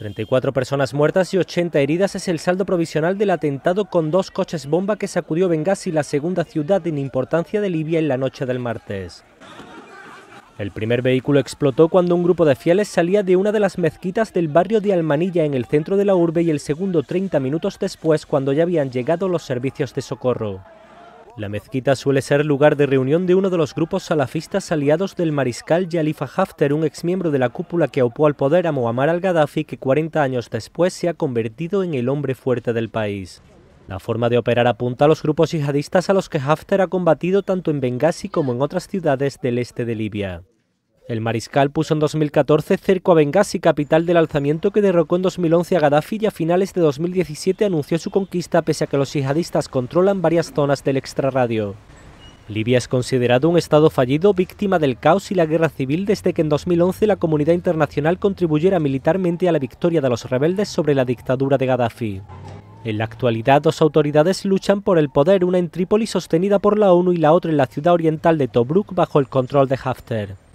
34 personas muertas y 80 heridas es el saldo provisional del atentado con dos coches bomba que sacudió Benghazi, la segunda ciudad en importancia de Libia, en la noche del martes. El primer vehículo explotó cuando un grupo de fieles salía de una de las mezquitas del barrio de Almanilla en el centro de la urbe y el segundo 30 minutos después cuando ya habían llegado los servicios de socorro. La mezquita suele ser lugar de reunión de uno de los grupos salafistas aliados del mariscal Yalifa Haftar, un exmiembro de la cúpula que opó al poder a Muammar al-Gaddafi que 40 años después se ha convertido en el hombre fuerte del país. La forma de operar apunta a los grupos yihadistas a los que Haftar ha combatido tanto en Benghazi como en otras ciudades del este de Libia. El mariscal puso en 2014 cerco a Benghazi, capital del alzamiento que derrocó en 2011 a Gaddafi y a finales de 2017 anunció su conquista pese a que los yihadistas controlan varias zonas del extrarradio. Libia es considerado un estado fallido, víctima del caos y la guerra civil desde que en 2011 la comunidad internacional contribuyera militarmente a la victoria de los rebeldes sobre la dictadura de Gaddafi. En la actualidad, dos autoridades luchan por el poder, una en Trípoli sostenida por la ONU y la otra en la ciudad oriental de Tobruk bajo el control de Haftar.